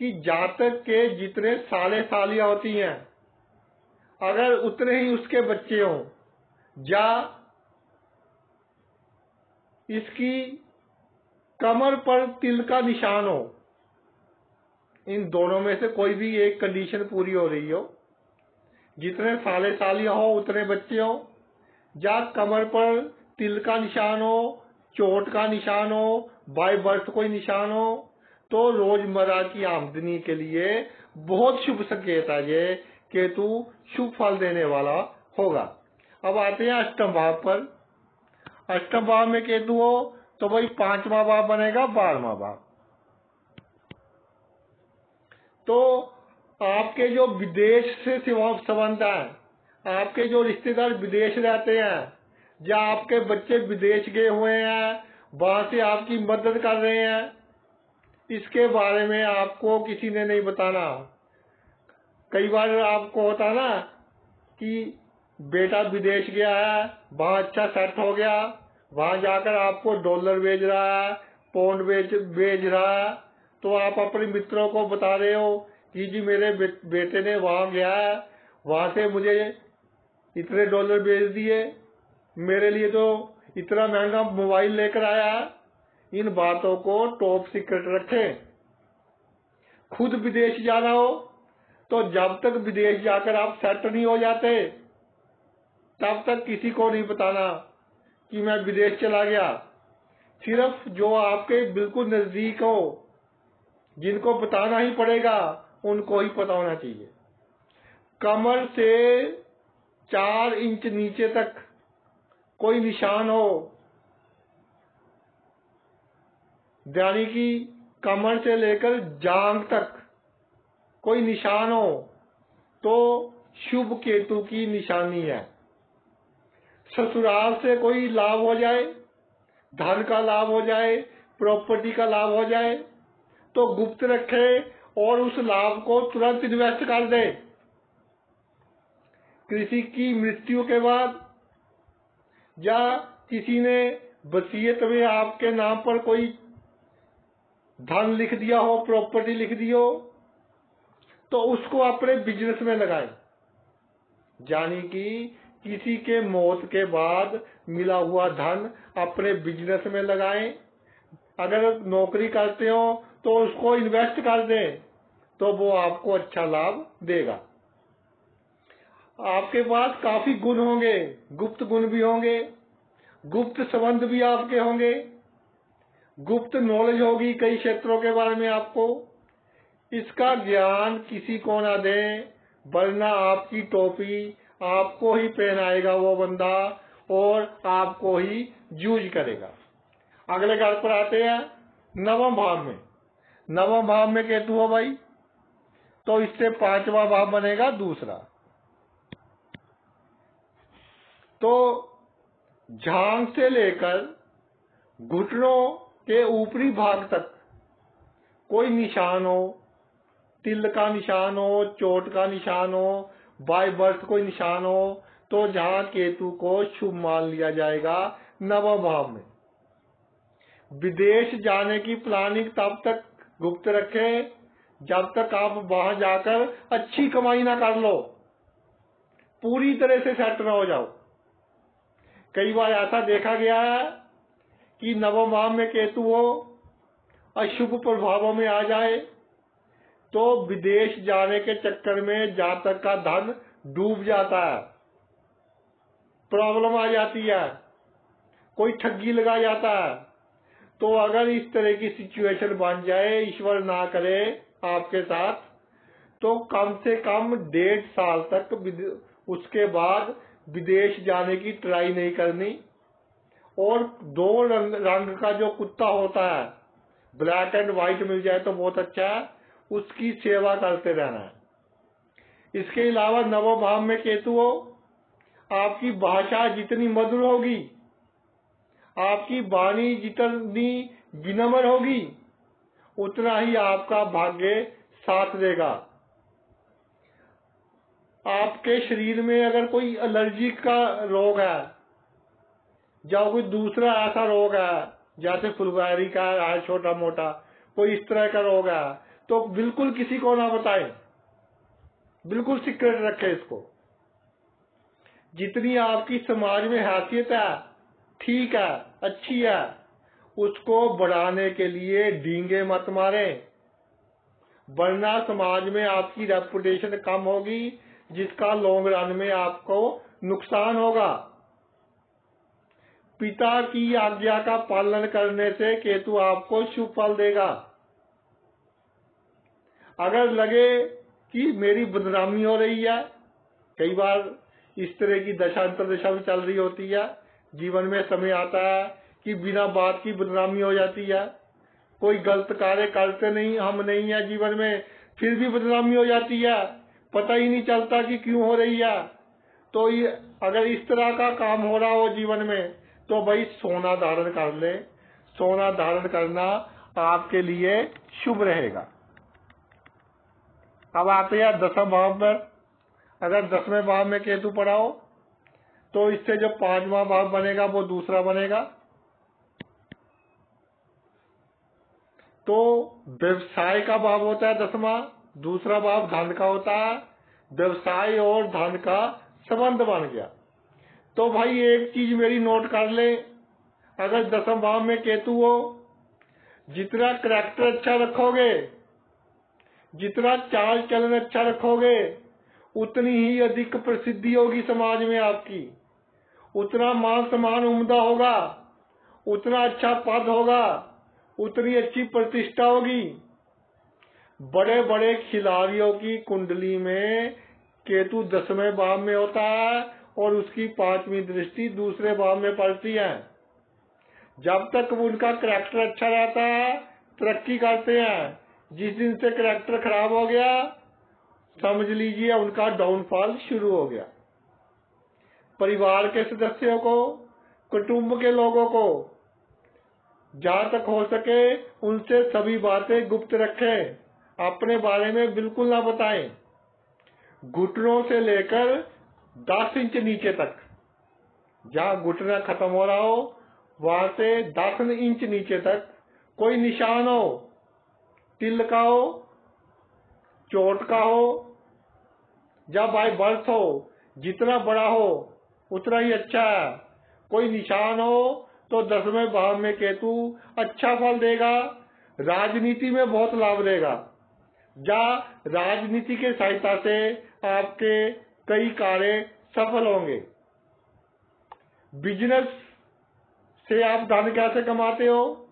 कि जातक के जितने साले सालियाँ होती हैं अगर उतने ही उसके बच्चे हों या इसकी कमर पर तिल का निशान हो, इन दोनों में से कोई भी एक कंडीशन पूरी हो रही हो, जितने साले सालियाँ हो, उतने बच्चे हो या कमर पर तिल का निशान हो, चोट का निशान हो, बाय बर्थ कोई निशान हो तो रोज़मर्रा की आमदनी के लिए बहुत शुभ संकेत है ये केतु शुभ फल देने वाला होगा। अब आते हैं अष्टम भाव पर। अष्टम भाव में केतु हो तो भाई पांचवा भाव बनेगा, बारहवा भाव। तो आपके जो विदेश से संबंध है, आपके जो रिश्तेदार विदेश रहते हैं, या आपके बच्चे विदेश गए हुए हैं, वहाँ से आपकी मदद कर रहे हैं, इसके बारे में आपको किसी ने नहीं बताना। कई बार आपको होता ना कि बेटा विदेश गया है, वहाँ अच्छा सेट हो गया, वहाँ जाकर आपको डॉलर भेज रहा है, पौंड भेज भेज रहा है तो आप अपने मित्रों को बता रहे हो कि जी मेरे बेटे ने वहाँ गया है, वहाँ से मुझे इतने डॉलर भेज दिए, मेरे लिए तो इतना महँगा मोबाइल लेकर आया है, इन बातों को टॉप सीक्रेट रखें। खुद विदेश जाना हो तो जब तक विदेश जाकर आप सेट नहीं हो जाते, तब तक किसी को नहीं बताना कि मैं विदेश चला गया। सिर्फ़ जो आपके बिल्कुल नज़दीक हो, जिनको बताना ही पड़ेगा, उनको ही पता होना चाहिए। कमर से चार इंच नीचे तक कोई निशान हो, यानी कि कमर से लेकर जांग तक कोई निशान हो तो शुभ केतु की निशानी है। ससुराल से कोई लाभ हो जाए, धन का लाभ हो जाए प्रॉपर्टी का लाभ हो जाए तो गुप्त रखे और उस लाभ को तुरंत इन्वेस्ट कर दे। किसी की मृत्यु के बाद या किसी ने वसीयत में आपके नाम पर कोई धन लिख दिया हो प्रॉपर्टी लिख दी हो तो उसको अपने बिज़नेस में लगाए। यानी कि किसी के मौत के बाद मिला हुआ धन अपने बिज़नेस में लगाएँ। अगर नौकरी करते हो तो उसको इन्वेस्ट कर दें तो वो आपको अच्छा लाभ देगा। आपके पास काफ़ी गुण होंगे, गुप्त गुण भी होंगे, गुप्त संबंध भी आपके होंगे। गुप्त नॉलेज होगी कई क्षेत्रों के बारे में आपको। इसका ज्ञान किसी को ना दें, वरना आपकी टोपी आपको ही पहनाएगा वो बंदा और आपको ही यूज़ करेगा। अगले घर पर आते हैं, नवम भाव में। नवम भाव में केतु हो भाई? तो इससे पांचवा भाव बनेगा दूसरा। तो झांग से लेकर घुटनों के ऊपरी भाग तक कोई निशान हो तिल का निशान हो, चोट का निशान हो बाय बर्थ कोई निशान हो तो जहाँ केतु को शुभ मान लिया जाएगा नव भाव में। विदेश जाने की प्लानिंग तब तक गुप्त रखें, जब तक आप वहाँ जाकर अच्छी कमाई ना कर लो। पूरी तरह से सेट ना हो जाओ। कई बार ऐसा देखा गया है कि नवम भाव में केतु हो, अशुभ प्रभावों में आ जाए तो विदेश जाने के चक्कर में जातक का धन डूब जाता है। प्रॉब्लम आ जाती है। कोई ठगी लगा जाता है। तो अगर इस तरह की सिचुएशन बन जाए ईश्वर ना करे आपके साथ तो कम से कम डेढ़ साल तक उसके बाद विदेश जाने की ट्राई नहीं करनी। और दो रंग, रंग का जो कुत्ता होता है ब्लैक एंड व्हाइट मिल जाए तो बहुत अच्छा है। उसकी सेवा करते रहना है। इसके अलावा नवो भाव में केतु हो, आपकी भाषा जितनी मधुर होगी, आपकी वाणी जितनी विनम्र होगी, उतना ही आपका भाग्य साथ देगा। आपके शरीर में अगर कोई एलर्जी का रोग है, या कोई दूसरा ऐसा रोग है, जैसे फुलवारी का है छोटा मोटा कोई इस तरह का रोग है तो बिल्कुल किसी को ना बताएँ। बिल्कुल सीक्रेट रखें इसको। जितनी आपकी समाज में हैसियत है, ठीक है, अच्छी है, उसको बढ़ाने के लिए डींगे मत मारे। वरना समाज में आपकी रेपुटेशन कम होगी, जिसका लॉन्ग रन में आपको नुकसान होगा। पिता की आज्ञा का पालन करने से केतु आपको शुभ फल देगा। अगर लगे कि मेरी बदनामी हो रही है, कई बार इस तरह की दशा अंतरदशा भी चल रही होती है। जीवन में समय आता है कि बिना बात की बदनामी हो जाती है। कोई गलत कार्य करते नहीं, हम नहीं है जीवन में, फिर भी बदनामी हो जाती है। पता ही नहीं चलता कि क्यों हो रही है। तो ये, अगर इस तरह का काम हो रहा हो जीवन में तो भाई सोना धारण कर ले। सोना धारण करना आपके लिए शुभ रहेगा। अब आते हैं दसम भाव पर। अगर दसवें भाव में केतु पड़ा हो तो इससे जो पांचवा भाव बनेगा, वो दूसरा बनेगा। तो व्यवसाय का भाव होता है दसवा, दूसरा भाव धन का होता है। व्यवसाय और धन का संबंध बन गया। तो भाई एक चीज़ मेरी नोट कर ले। अगर दसम भाव में केतु हो, जितना करेक्टर अच्छा रखोगे जितना चाल चलन अच्छा रखोगे, उतनी ही अधिक प्रसिद्धि होगी समाज में आपकी। उतना मान सम्मान उमदा होगा, उतना अच्छा पद होगा, उतनी अच्छी प्रतिष्ठा होगी। बड़े बड़े खिलाड़ियों की कुंडली में केतु दसवें भाव में होता है और उसकी पांचवी दृष्टि दूसरे भाव में पड़ती है। जब तक उनका करेक्टर अच्छा रहता है, तरक्की करते हैं। जिस दिन से करेक्टर खराब हो गया, समझ लीजिए उनका डाउनफॉल शुरू हो गया। परिवार के सदस्यों को, कुटुंब के लोगों को, जहाँ तक हो सके, उनसे सभी बातें गुप्त रखें, अपने बारे में बिल्कुल ना बताएँ। घुटनों से लेकर दस इंच नीचे तक, जहाँ घुटना खत्म हो रहा हो, वहाँ से दस इंच नीचे तक कोई निशान हो तिल का हो, चोट का हो या बाई बर्थ हो, जितना बड़ा हो, उतना ही अच्छा है। कोई निशान हो तो दसवें भाव में केतु अच्छा फल देगा, राजनीति में बहुत लाभ देगा या राजनीति के सहायता से आपके कई कार्य सफल होंगे। बिज़नेस से आप धन कैसे कमाते हो?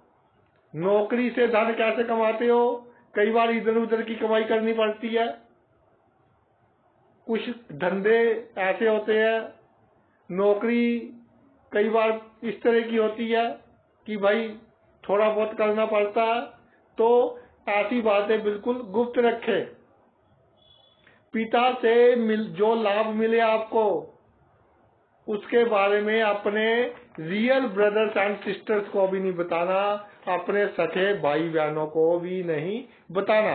नौकरी से धन कैसे कमाते हो? कई बार इधर उधर की कमाई करनी पड़ती है। कुछ धंधे ऐसे होते हैं, नौकरी कई बार इस तरह की होती है कि भाई थोड़ा बहुत करना पड़ता है तो ऐसी बातें बिल्कुल गुप्त रखे। पिता से मिल, जो लाभ मिले आपको उसके बारे में अपने रियल ब्रदर्स एंड सिस्टर्स को भी नहीं बताना, अपने सखे भाई बहनों को भी नहीं बताना।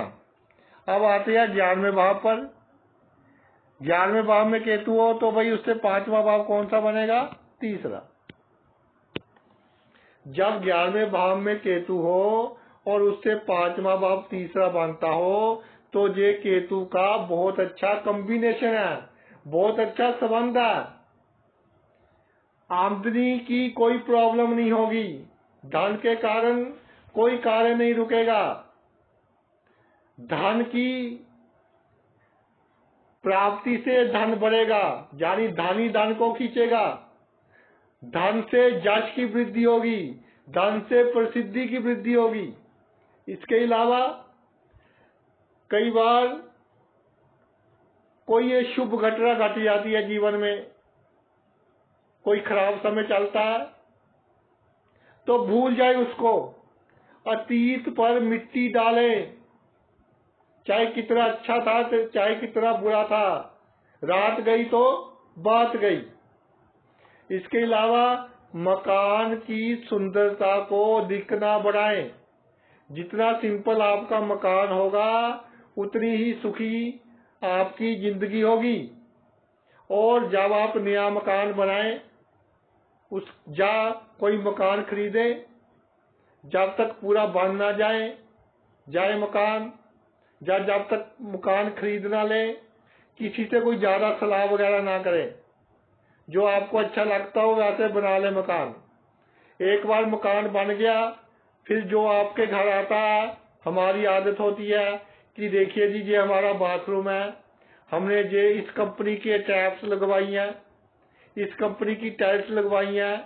अब आते हैं ग्यारहवें भाव पर। ग्यारहवें भाव में केतु हो तो भाई उससे पांचवा भाव कौन सा बनेगा? तीसरा। जब ग्यारहवें भाव में केतु हो और उससे पांचवा भाव तीसरा बनता हो तो ये केतु का बहुत अच्छा कॉम्बिनेशन है, बहुत अच्छा संबंध है। आमदनी की कोई प्रॉब्लम नहीं होगी। धन के कारण कोई कार्य नहीं रुकेगा। धन की प्राप्ति से धन बढ़ेगा, यानी धनी धन को खींचेगा। धन से जश की वृद्धि होगी, धन से प्रसिद्धि की वृद्धि होगी। इसके अलावा कई बार कोई ये शुभ घटना घट जाती है जीवन में। कोई खराब समय चलता है तो भूल जाए उसको। अतीत पर मिट्टी डाले। चाहे कितना अच्छा था, चाहे कितना बुरा था, रात गई तो बात गई। इसके अलावा मकान की सुंदरता को दिखना बढ़ाएँ। जितना सिंपल आपका मकान होगा, उतनी ही सुखी आपकी ज़िंदगी होगी। और जब आप नया मकान बनाएँ उस जा कोई मकान खरीदे, जब तक पूरा बन ना जाए जाए मकान, या जब तक मकान खरीद ना ले, किसी से कोई ज़्यादा सलाह वगैरह ना करे, जो आपको अच्छा लगता हो वैसे बना ले मकान। एक बार मकान बन गया, फिर जो आपके घर आता है हमारी आदत होती है कि देखिए जी, ये हमारा बाथरूम है, हमने ये इस कंपनी के टैप्स लगवाई हैं इस कंपनी की टाइल्स लगवाई हैं।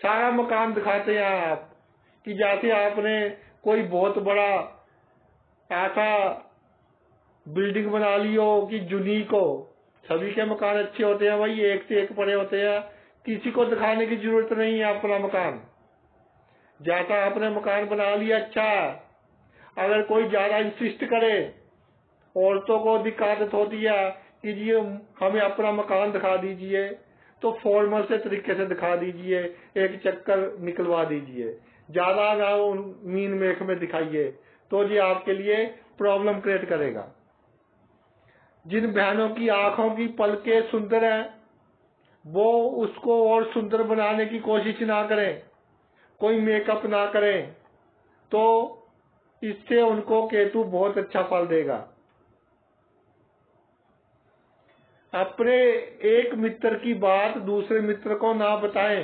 सारा मकान दिखाते हैं आप कि जैसे आपने कोई बहुत बड़ा ऐसा बिल्डिंग बना ली हो कि जुनीक हो। सभी के मकान अच्छे होते हैं भाई, एक से एक पड़े होते हैं। किसी को दिखाने की ज़रूरत नहीं है अपना मकान। जैसा आपने मकान बना लिया अच्छा। अगर कोई ज़्यादा इंसिस्ट करे, औरतों को दिक्कत होती है कि जी हमें अपना मकान दिखा दीजिए। तो फॉर्मल से तरीके से दिखा दीजिए, एक चक्कर निकलवा दीजिए। ज़्यादा ना मीन मेख में दिखाइए तो ये आपके लिए प्रॉब्लम क्रिएट करेगा। जिन बहनों की आँखों की पलके सुंदर है, वो उसको और सुंदर बनाने की कोशिश ना करें, कोई मेकअप ना करें तो इससे उनको केतु बहुत अच्छा फल देगा। अपने एक मित्र की बात दूसरे मित्र को ना बताएँ।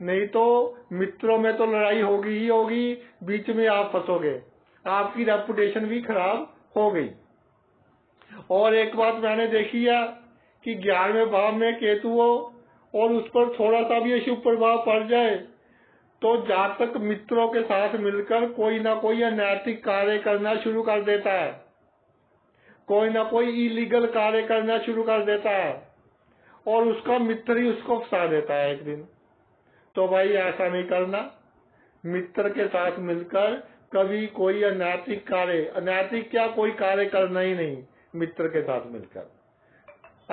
नहीं तो मित्रों में तो लड़ाई होगी ही होगी, बीच में आप फंसोगे। आपकी रेपुटेशन भी खराब हो गई। और एक बात मैंने देखी है कि ग्यारहवें भाव में केतु हो और उस पर थोड़ा सा भी शुभ प्रभाव पड़ जाए तो जातक मित्रों के साथ मिलकर कोई ना कोई अनैतिक कार्य करना शुरू कर देता है। कोई ना कोई इलीगल कार्य करना शुरू कर देता है और उसका मित्र ही उसको फंसा देता है एक दिन। तो भाई ऐसा नहीं करना। मित्र के साथ मिलकर कभी कोई अनैतिक कार्य, अनैतिक क्या कोई कार्य करना ही नहीं, मित्र के साथ मिलकर।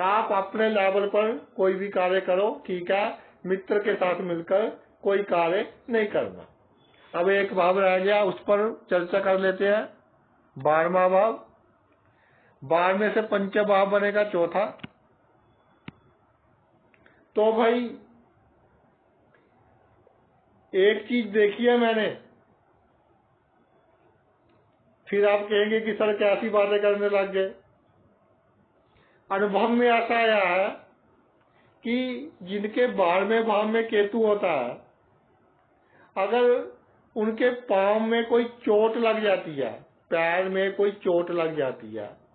आप अपने लेवल पर कोई भी कार्य करो, ठीक है, मित्र के साथ मिलकर कोई कार्य नहीं करना। अब एक भाव रह गया, उस पर चर्चा कर लेते हैं। बारहवा भाव बारहवें से पंच भाव बनेगा चौथा। तो भाई, एक चीज़ देखी है मैंने। फिर आप कहेंगे कि सर कैसी बातें करने लग गए। अनुभव में ऐसा आया है कि जिनके बारहवें भाव में केतु होता है, अगर उनके पाँव में कोई चोट लग जाती है, पैर में कोई चोट लग जाती है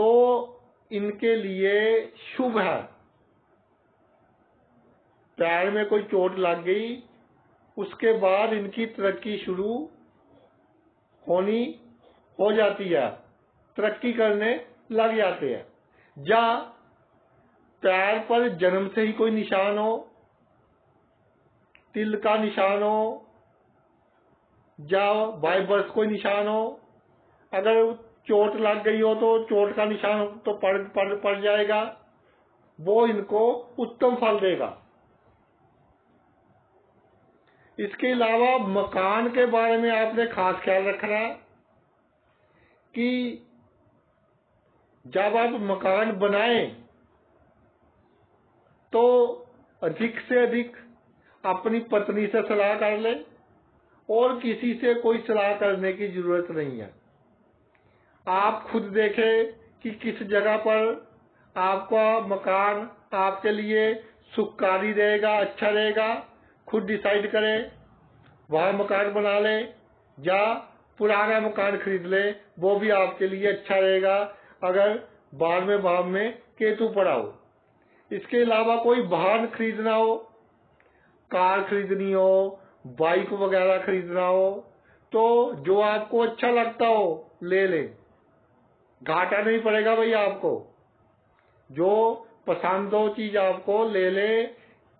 तो इनके लिए शुभ है। पैर में कोई चोट लग गई, उसके बाद इनकी तरक्की शुरू होनी हो जाती है। तरक्की करने लग जाते हैं। या पैर पर जन्म से ही कोई निशान हो, तिल का निशान हो या बाई बर्थ कोई निशान हो, अगर चोट लग गई हो तो चोट का निशान तो पड़ पड़ पड़ जाएगा। वो इनको उत्तम फल देगा। इसके अलावा मकान के बारे में आपने खास ख्याल रखना है कि जब आप मकान बनाएँ तो अधिक से अधिक अपनी पत्नी से सलाह कर लें और किसी से कोई सलाह करने की ज़रूरत नहीं है। आप खुद देखें कि किस जगह पर आपका मकान आपके लिए सुखकारी रहेगा अच्छा रहेगा। खुद डिसाइड करें, वहाँ मकान बना ले या पुराना मकान खरीद ले, वो भी आपके लिए अच्छा रहेगा। अगर में बाम में केतु पड़ा हो। इसके अलावा कोई वाहन खरीदना हो, कार खरीदनी हो, बाइक वगैरह खरीदना हो तो जो आपको अच्छा लगता हो, ले ले। घाटा नहीं पड़ेगा भाई आपको। जो पसंद हो चीज़ आपको ले ले,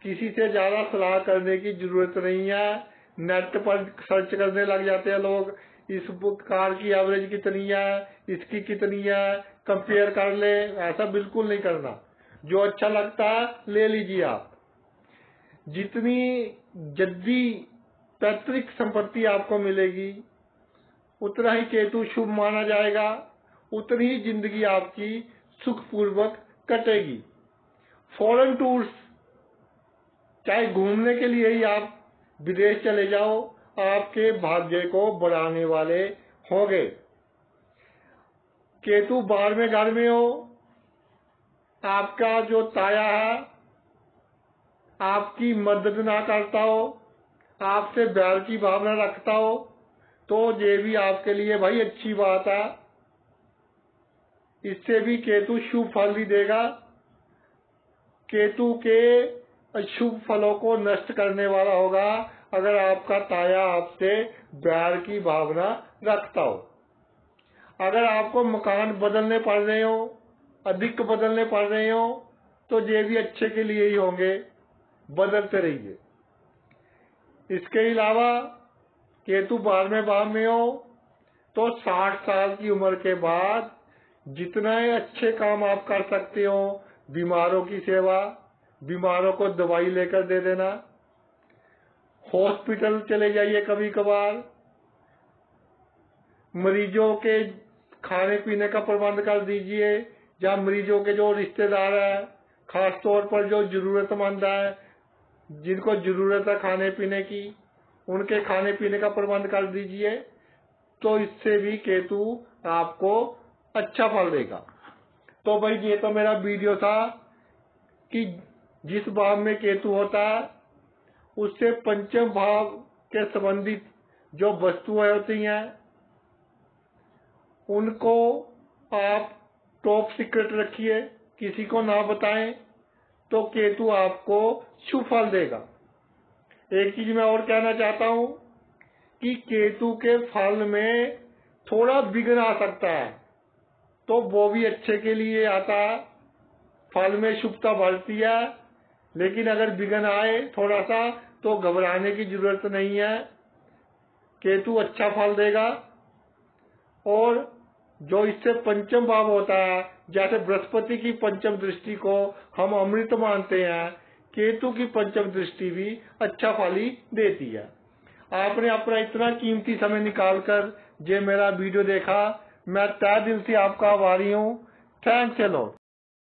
किसी से ज़्यादा सलाह करने की ज़रूरत नहीं है, नेट पर सर्च करने लग जाते हैं लोग, इस कार की एवरेज कितनी है, इसकी कितनी है कंपेयर कर ले, ऐसा बिल्कुल नहीं करना। जो अच्छा लगता है, ले लीजिए आप। जितनी जद्दी पैतृक संपत्ति आपको मिलेगी, उतना ही केतु शुभ माना जाएगा। उतनी ही ज़िंदगी आपकी सुखपूर्वक कटेगी। फॉरेन टूर्स चाहे घूमने के लिए ही आप विदेश चले जाओ, आपके भाग्य को बढ़ाने वाले होंगे। केतु बारहवें घर में हो, आपका जो ताया है, आपकी मदद ना करता हो, आपसे बैर की भावना रखता हो तो ये भी आपके लिए भाई अच्छी बात है। इससे भी केतु शुभ फल ही देगा। केतु के अशुभ फलों को नष्ट करने वाला होगा। अगर आपका ताया आपसे बैर की भावना रखता हो। अगर आपको मकान बदलने पड़ रहे हो, अधिक बदलने पड़ रहे हो तो ये भी अच्छे के लिए ही होंगे। बदलते रहिए। इसके अलावा केतु बारहवें भाव में हो तो साठ साल की उम्र के बाद जितना अच्छे काम आप कर सकते हो, बीमारों की सेवा, बीमारों को दवाई लेकर दे देना। हॉस्पिटल चले जाइए कभी कभार मरीजों के खाने पीने का प्रबंध कर दीजिए या मरीजों के जो रिश्तेदार है, खास तौर पर जो जरूरतमंद है, जिनको ज़रूरत है खाने पीने की, उनके खाने पीने का प्रबंध कर दीजिए। तो इससे भी केतु आपको अच्छा फल देगा। तो भाई ये तो मेरा वीडियो था कि जिस भाव में केतु होता है उससे पंचम भाव के संबंधित जो वस्तुएँ होती हैं, उनको आप टॉप सीक्रेट रखिए, किसी को ना बताएँ तो केतु आपको शुभ फल देगा। एक चीज़ मैं और कहना चाहता हूँ कि केतु के फल में थोड़ा विघ्न आ सकता है। तो वो भी अच्छे के लिए आता। है फल में शुभता बढ़ती है लेकिन अगर विघ्न आए थोड़ा सा तो घबराने की ज़रूरत नहीं है। केतु अच्छा फल देगा। और जो इससे पंचम भाव होता है, जैसे बृहस्पति की पंचम दृष्टि को हम अमृत मानते हैं, केतु की पंचम दृष्टि भी अच्छा फल ही देती है। आपने अपना इतना कीमती समय निकालकर, जे मेरा वीडियो देखा मैं तय दिल से आपका आभारी हूँ। Thank you